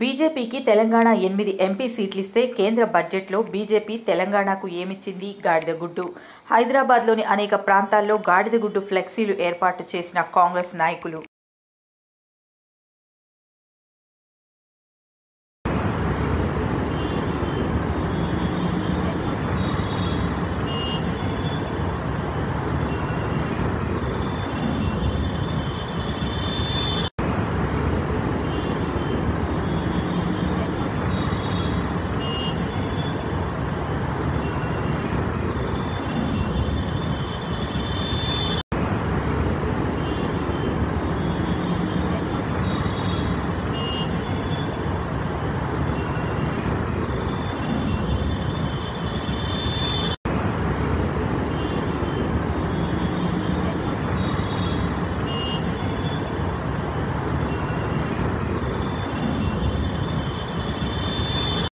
బీజేపీకి తెలంగాణ ఎనిమిది ఎంపీ సీట్లిస్తే కేంద్ర బడ్జెట్లో బీజేపీ తెలంగాణకు ఏమిచ్చింది గాడిదగుడ్డు హైదరాబాద్లోని అనేక ప్రాంతాల్లో గాడిదగుడ్డు ఫ్లెక్సీలు ఏర్పాటు చేసిన కాంగ్రెస్ నాయకులు.